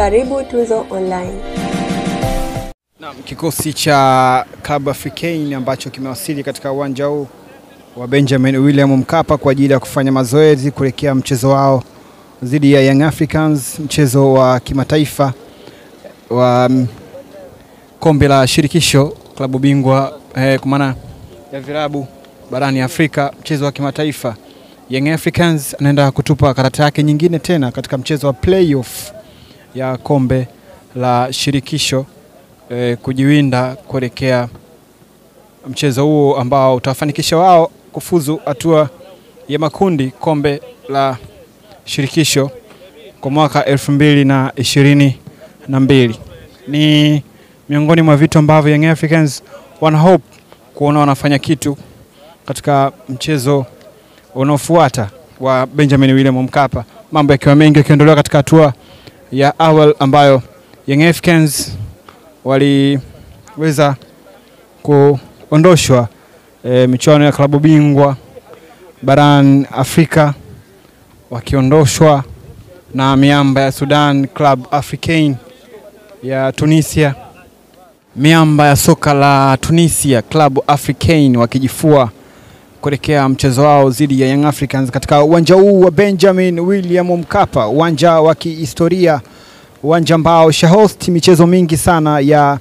Karibu Tuzo Online. Naam, kikosi cha Club Africain ambacho kimewasili katika uwanja huu wa Benjamin William Mkapa kwa ajili ya kufanya mazoezi kuelekea mchezo wao dhidi ya Young Africans, mchezo wa kimataifa wa mm, kombe la shirikisho klabu bingwa eh, kwa maana ya vilabu barani Afrika, mchezo wa kimataifa. Young Africans anaenda kutupa karata yake nyingine tena katika mchezo wa playoff ya kombe la shirikisho eh, kujiwinda kuelekea mchezo huo ambao utawafanikisha wao kufuzu hatua ya makundi kombe la shirikisho kwa mwaka elfu mbili na ishirini na mbili. Ni miongoni mwa vitu ambavyo Young Africans wana hope kuona wanafanya kitu katika mchezo unaofuata wa Benjamin William Mkapa, mambo yakiwa mengi yakiondolewa katika hatua ya awali ambayo Young Africans waliweza kuondoshwa e, michuano ya klabu bingwa barani Afrika wakiondoshwa na miamba ya Sudan Club Africain ya Tunisia, miamba ya soka la Tunisia Club Africain wakijifua kuelekea mchezo wao dhidi ya Young Africans katika uwanja huu wa Benjamin William Mkapa, uwanja wa kihistoria, uwanja ambao shahost michezo mingi sana ya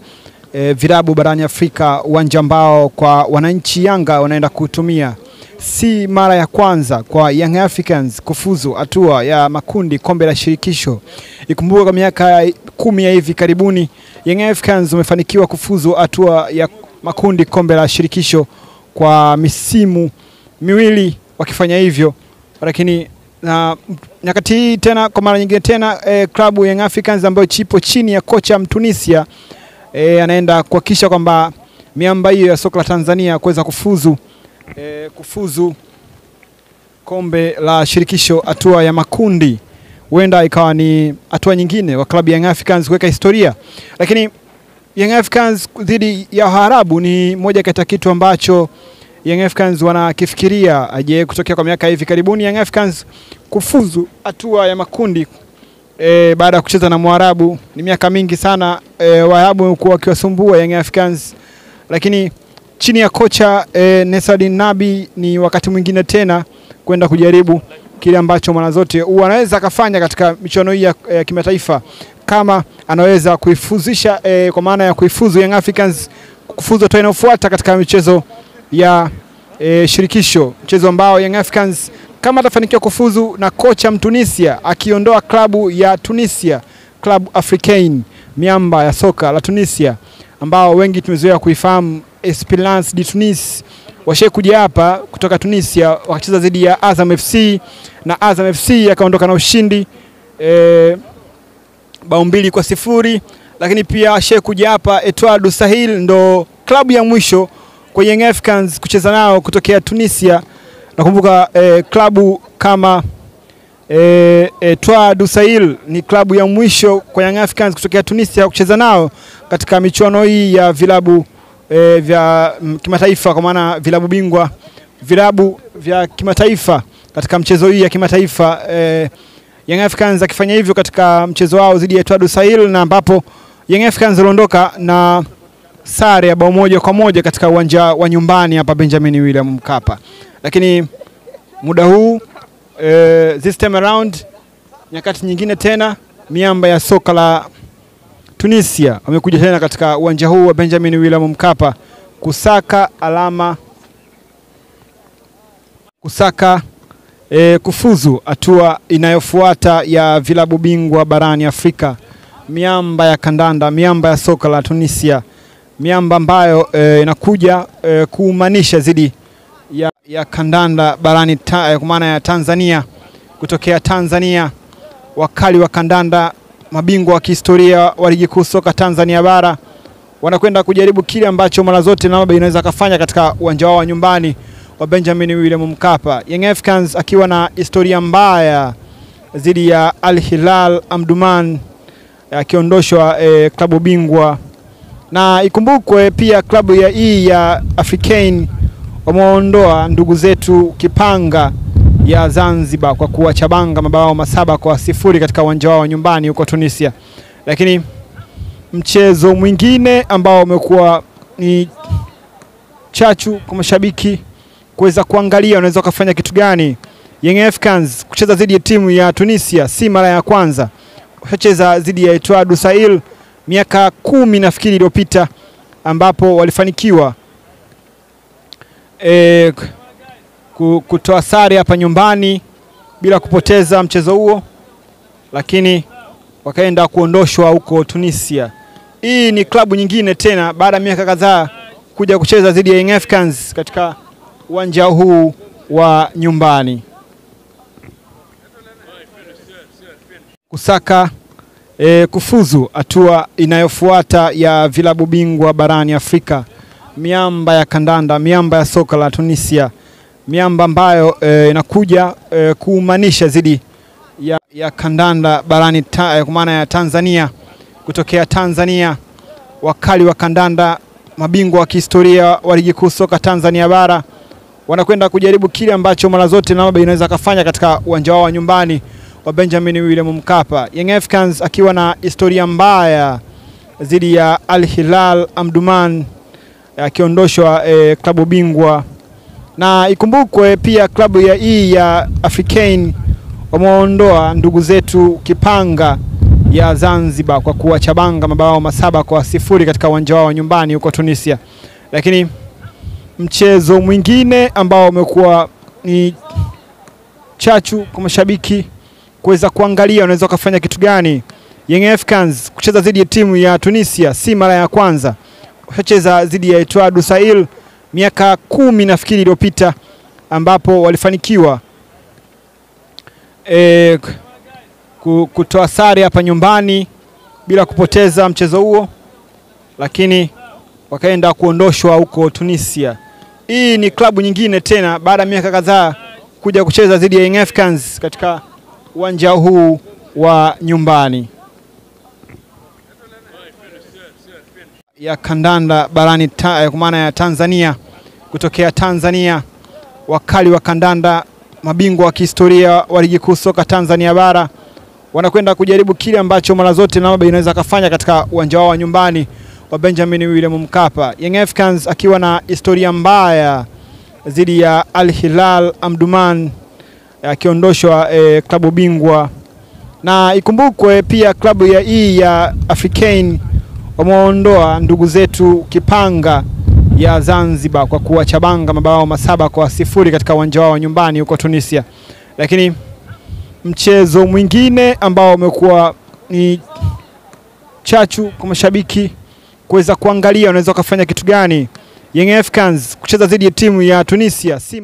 e, virabu barani Afrika, uwanja ambao kwa wananchi Yanga wanaenda kutumia. Si mara ya kwanza kwa Young Africans kufuzu hatua ya makundi kombe la shirikisho. Ikumbuka kwa miaka kumi ya hivi karibuni Young Africans wamefanikiwa kufuzu hatua ya makundi kombe la shirikisho kwa misimu miwili wakifanya hivyo, lakini na nyakati hii tena kwa mara nyingine tena e, klabu Young Africans ambayo chipo chini ya kocha Mtunisia e, anaenda kuhakikisha kwamba miamba hiyo ya soka la Tanzania kuweza kufuzu e, kufuzu kombe la shirikisho hatua ya makundi, huenda ikawa ni hatua nyingine wa klabu Young Africans kuweka historia, lakini Young Africans dhidi ya Waarabu ni moja kati ya kitu ambacho Young Africans wanakifikiria. Aje kutokea kwa miaka hivi karibuni Young Africans kufuzu hatua ya makundi e, baada ya kucheza na Mwarabu. Ni miaka mingi sana e, Waarabu wamekuwa wakiwasumbua Young Africans, lakini chini ya kocha e, Nesadin Nabi ni wakati mwingine tena kwenda kujaribu kile ambacho mwanazote zote huwa anaweza akafanya katika michuano hii ya e, kimataifa kama anaweza kuifuzisha e, kwa maana ya kuifuzu Young Africans kufuzu hatua inayofuata katika michezo ya e, shirikisho, mchezo ambao Young Africans kama atafanikiwa kufuzu na kocha Mtunisia akiondoa klabu ya Tunisia Club Africain, miamba ya soka la Tunisia ambao wengi tumezoea kuifahamu Esperance de Tunis, washe kuja hapa kutoka Tunisia wakacheza dhidi ya Azam FC na Azam FC akaondoka na ushindi e, bao mbili kwa sifuri, lakini pia washe kuja hapa Etoile du Sahel ndo klabu ya mwisho kwa Young Africans kucheza nao kutokea Tunisia. Nakumbuka eh, klabu kama eh, Etoile du Sahel ni klabu ya mwisho kwa Young Africans kutokea Tunisia kucheza nao katika michuano hii ya vilabu eh, vya kimataifa kwa maana vilabu bingwa vilabu vya kimataifa katika mchezo hii ya kimataifa eh, Young Africans akifanya hivyo katika mchezo wao dhidi ya Etoile du Sahel na ambapo Young Africans waliondoka na sare ya bao moja kwa moja katika uwanja wa nyumbani hapa Benjamin William Mkapa, lakini muda huu eh, this time around, nyakati nyingine tena, miamba ya soka la Tunisia wamekuja tena katika uwanja huu wa Benjamin William Mkapa kusaka alama, kusaka eh, kufuzu hatua inayofuata ya vilabu bingwa barani Afrika, miamba ya kandanda, miamba ya soka la Tunisia. Miamba ambayo e, inakuja e, kuumanisha zidi ya, ya kandanda barani ta, kwa maana ya Tanzania, kutokea Tanzania, wakali wa kandanda, mabingwa wa kihistoria wa ligi kuu soka Tanzania bara wanakwenda kujaribu kile ambacho mara zote Namungo inaweza kafanya katika uwanja wao wa nyumbani wa Benjamin William Mkapa. Young Africans akiwa na historia mbaya dhidi ya Al Hilal Amduman akiondoshwa e, klabu bingwa na ikumbukwe pia klabu ya hii ya African wameondoa ndugu zetu Kipanga ya Zanzibar kwa kuwachabanga mabao masaba kwa sifuri katika uwanja wao nyumbani huko Tunisia. Lakini mchezo mwingine ambao umekuwa ni chachu kwa mashabiki kuweza kuangalia unaweza ukafanya kitu gani. Young Africans kucheza dhidi ya timu ya Tunisia si mara ya kwanza, washacheza dhidi ya Etoile du Sahel miaka kumi nafikiri iliyopita, ambapo walifanikiwa e, kutoa sare hapa nyumbani bila kupoteza mchezo huo, lakini wakaenda kuondoshwa huko Tunisia. Hii ni klabu nyingine tena baada ya miaka kadhaa kuja kucheza dhidi ya Young Africans katika uwanja huu wa nyumbani. Kusaka e, kufuzu hatua inayofuata ya vilabu bingwa barani Afrika. Miamba ya kandanda, miamba ya soka la Tunisia, miamba ambayo e, inakuja e, kuumanisha zidi ya, ya kandanda barani ta, kwa maana ya Tanzania, kutokea Tanzania, wakali wa kandanda, mabingwa wa kihistoria wa ligi kuu soka Tanzania bara wanakwenda kujaribu kile ambacho mara zote Namungo inaweza kafanya katika uwanja wao wa nyumbani wa Benjamin William Mkapa. Young Africans akiwa na historia mbaya dhidi ya Al Hilal Amduman akiondoshwa e, klabu bingwa, na ikumbukwe pia klabu ya hii ya African wameondoa ndugu zetu Kipanga ya Zanzibar kwa kuwachabanga mabao masaba kwa sifuri katika uwanja wao wa nyumbani huko Tunisia, lakini mchezo mwingine ambao umekuwa ni chachu kwa mashabiki kuweza kuangalia unaweza ukafanya kitu gani. Young Africans kucheza dhidi ya timu ya Tunisia si mara ya kwanza, washacheza dhidi ya Etoile du Sahel miaka kumi nafikiri iliyopita, ambapo walifanikiwa e, kutoa sare hapa nyumbani bila kupoteza mchezo huo, lakini wakaenda kuondoshwa huko Tunisia. Hii ni klabu nyingine tena baada ya miaka kadhaa kuja kucheza dhidi ya Young Africans katika uwanja huu wa nyumbani ya kandanda barani ta, kwa maana ya Tanzania, kutokea Tanzania, wakali wa kandanda, mabingwa wa kihistoria wa ligi kuu soka Tanzania bara wanakwenda kujaribu kile ambacho mara zote Namungo inaweza kafanya katika uwanja wao wa nyumbani wa Benjamin William Mkapa. Young Africans akiwa na historia mbaya dhidi ya Al Hilal Amduman akiondoshwa e, klabu bingwa, na ikumbukwe pia klabu ya hii ya African wameondoa ndugu zetu Kipanga ya Zanzibar kwa kuwachabanga mabao masaba kwa sifuri katika uwanja wao nyumbani huko Tunisia, lakini mchezo mwingine ambao umekuwa ni chachu kwa mashabiki kuweza kuangalia unaweza ukafanya kitu gani. Young Africans kucheza dhidi ya timu ya Tunisia si